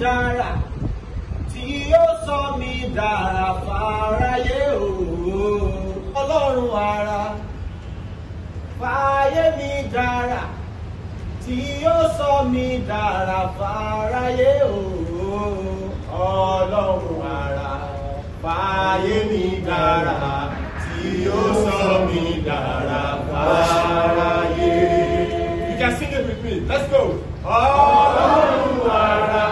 dára tí yóò sọ mí dára fáráyé o. ọlọ́run ara fàyè mi dára tí yóò sọ mí dára fáráyé o. ọlọ́run ara fàyè mi dára tí yóò sọ mí dára fáráyé. You can sing it with me. Let's go. Ọlọ́run ara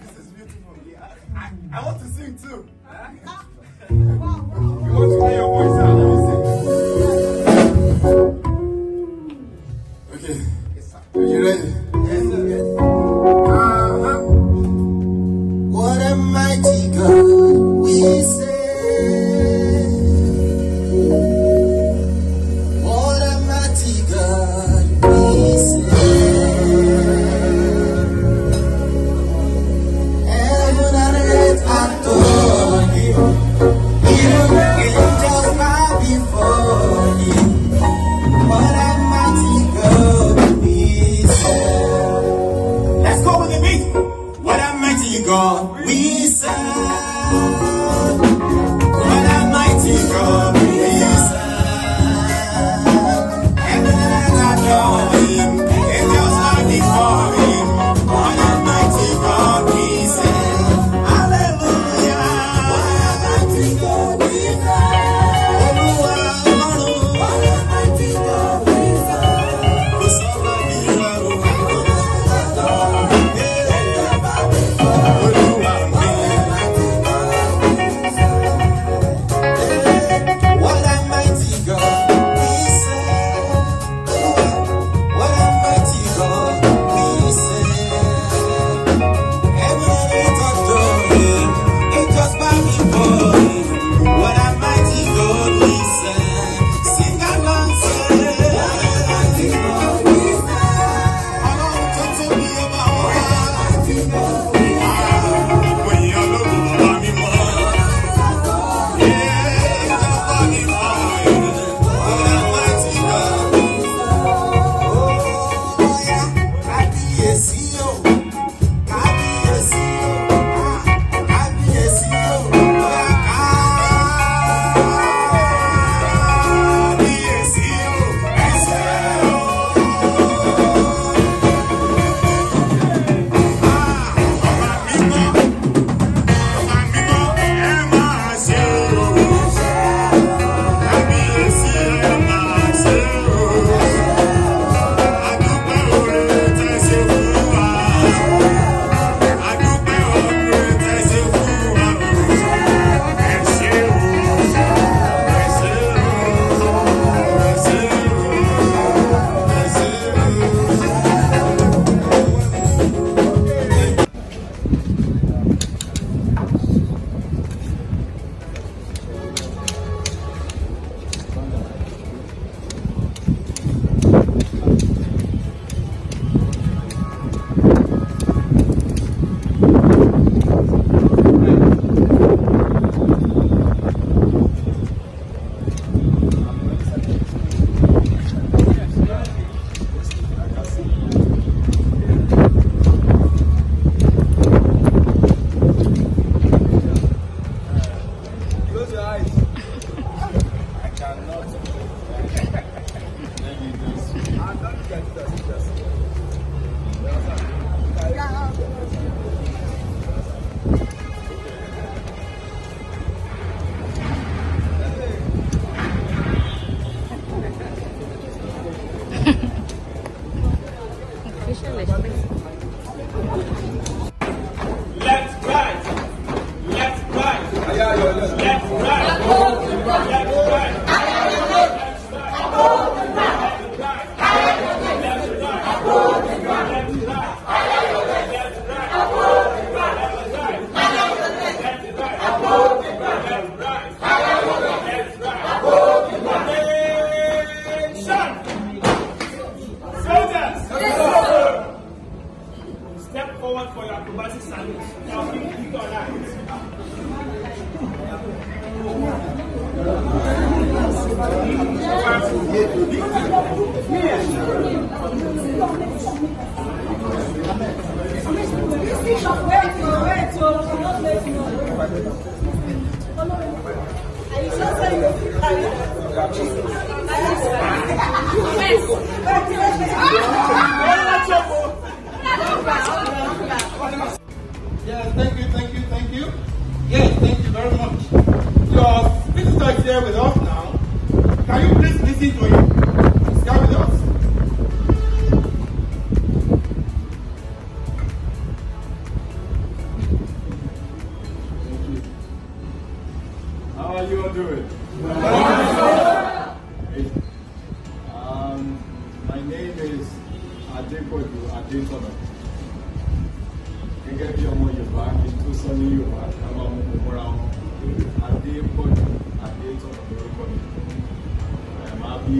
This is beautiful. Yeah, I, I want to sing too. You want to hear your voice out? Let me sing. Okay. Are you ready? Yes, Uh-huh. What a mighty God we Yes, you all doing? um, my name is Adepoju Adetono. Gẹ́gẹ́ bí ọmọ tó sọ ní Yorùbá ká máa mú mi múra wọn. Adépọ̀jù Adétọ̀nà lórúkọ mi. Bí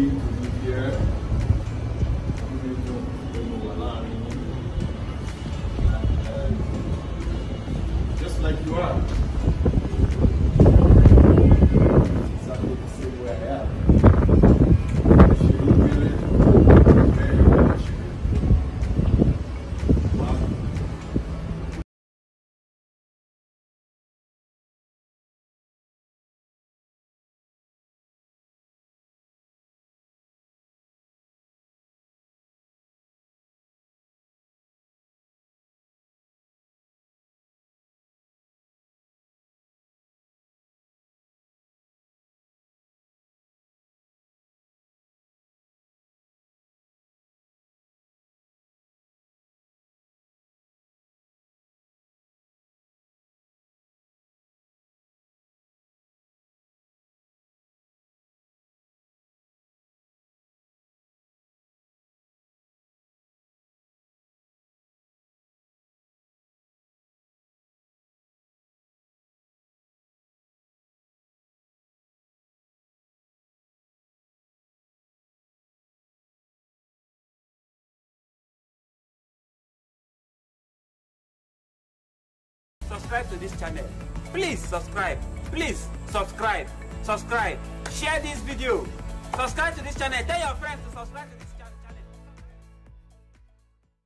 subscribe to this channel. Please subscribe. Please subscribe. Subscribe. Share this video. Subscribe to this channel. Tell your friends to subscribe to this